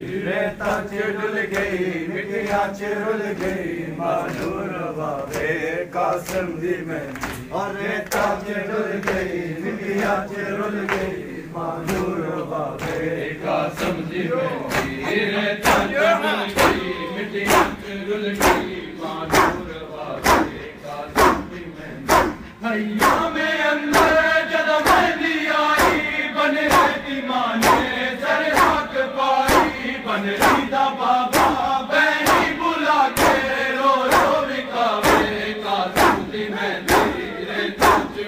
रेता चिड़ुल गई मिटिया चिड़ुल गई मानूर बाबे कासम दी मेहंदी और रेता चिड़ुल गई मिटिया चिड़ुल गई मानूर बाबे कासम दी मेहंदी रेता चिड़ुल गई मिटिया चिड़ुल गई मानूर बाबे कासम दी मेहंदी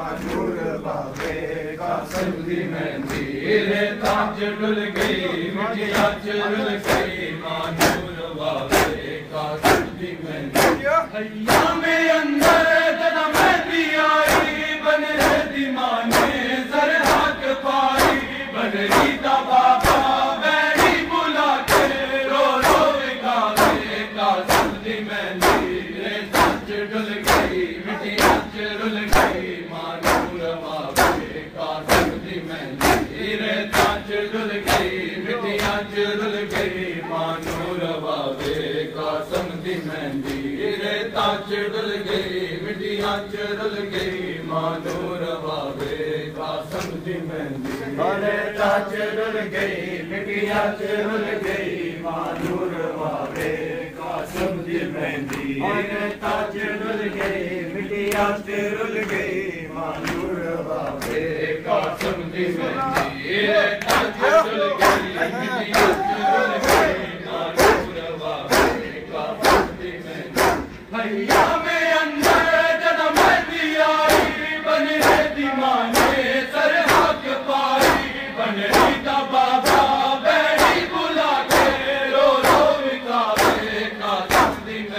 मानूर बाबे कासम दी मेहंदी रेता चिड़ुल गई मिटिया चिड़ुल गई मानूर बाबे कासम दी मेहंदी हैया मेहंदी रेता गई मिटिया चिड़ुल गई मानूर बाबे कासम दी मेहंदी। रेता चिड़ुल गई मिटिया चिड़ुल गई मानूर बाबे कासम दी मेहंदी। चिड़ुल गई मिटिया चिड़ुल गई मानूर बाबे कासम दी मेहंदी। हैया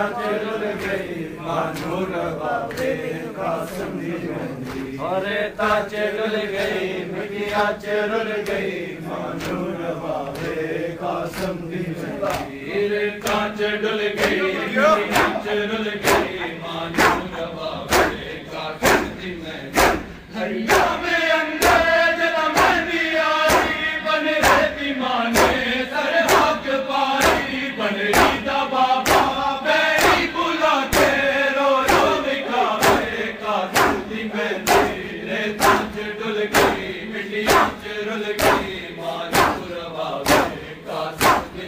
चढ़ो बाबे कासी में चरल बाबे कासम चढ़ी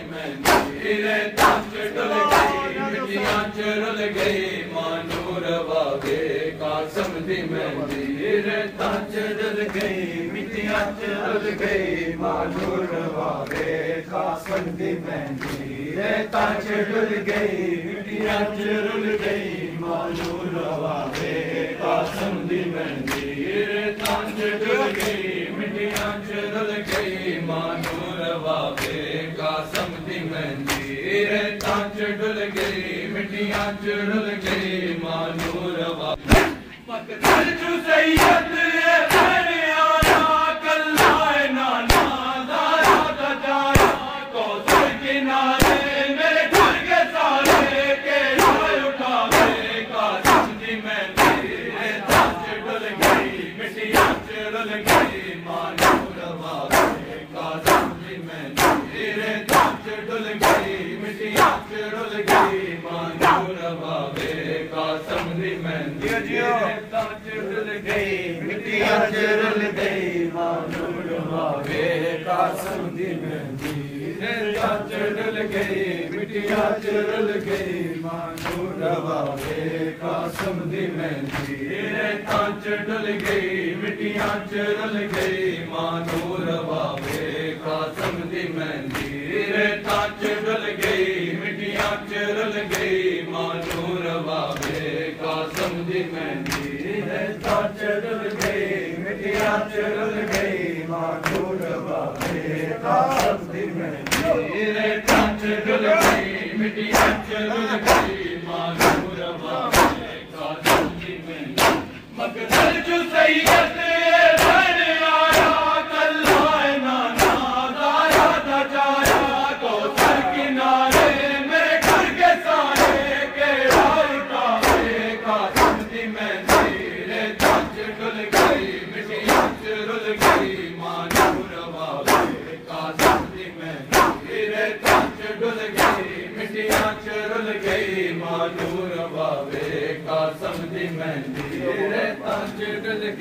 चरल गई मानोर बाबे कासम जी मंदी रेता चढ़ गई मिटियां चरल गई मानोर बाबे कासम जी चढ़ गई। मिटिया गई मानूर बाबे रेता चढ़ गई मिटियां चरल गई मानो राबे कासमी में रेटा चढ़ गई मिटियां चढ़ गई मानो राबे कासमी में मगर जो सैयद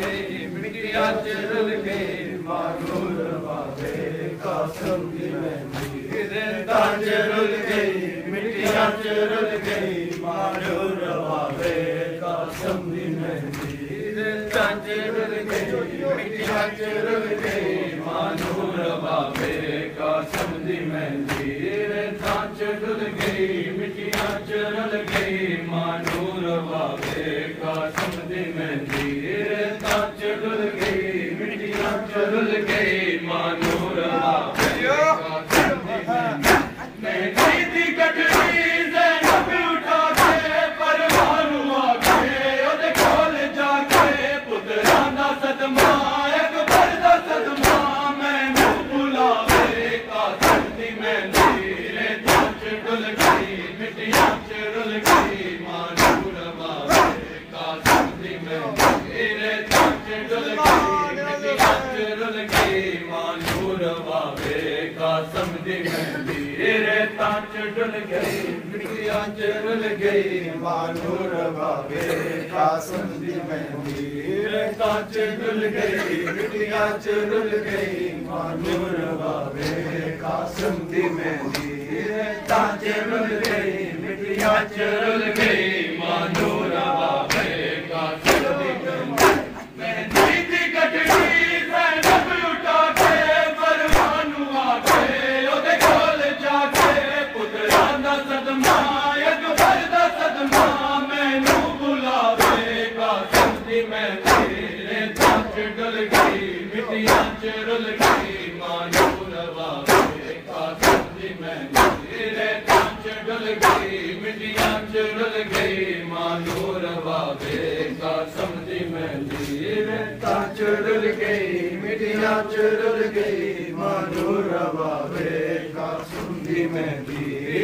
गई मिटिया चरुल गई मानूर बाबे कासम दी मेहंदी रे ताज रुल गई मिट्टियाँ चुरुल गई मानूर बाबे कासम दी मेहंदी रे ताज रुल गई मिट्टियाँ चुरुल गई मानूर बाबे कासम मेहंदी। डुल गई मिटियाँ मानूर बाबे कासम दी मेहंदी रे ताज गई मिट्टियाँ चुल गई मानूर बाबे कासम दी मेहंदी रे ताज गई मिट्टियाँ चुल गई गई मिटियाँ गई मानूर बाबे कासिम दी मेहंदी रे ताज गई मिट्टियाँ चुरुल गई मानूर बाबे कासम दी मेहंदी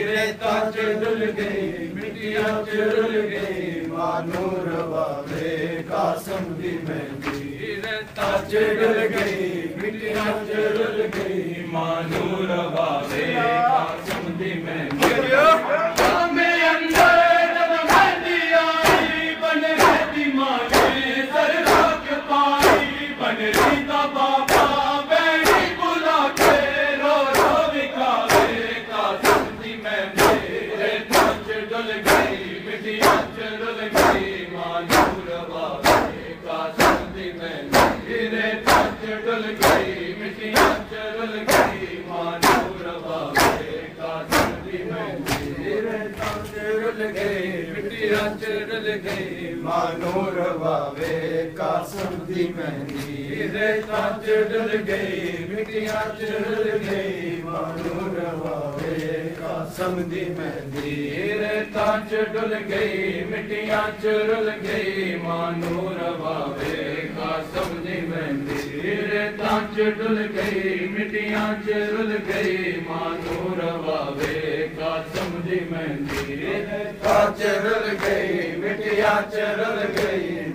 रे ताज रुल गई मिट्टियाँ चुरुल गई मानूर बाबे कासम दी मेहंदी रे ताज रुल गई मिट्टियाँ चुरुल गई, मानूर बाबे। ਮਾਨੋ ਰਵਾਵੇ ਕਾਸਮ ਦੀ ਮਹਿੰਦੀ ਦੇ ਤਾਂ ਚੜਲ ਗਈ ਮਿੱਟੀਆਂ ਚੜਲ ਗਈ ਮਾਨੋ ਰਵਾਵੇ। च डुल गई मानूर बाबे कासम दी मेहंदी रे ताज डुल गई मिट्टियां चुरुल गई मानूर बाबे कासम दी मेहंदी रे ताज डुल गई मिटियां चुरुल गई मानूर बाबे कासम दी मेहंदी रे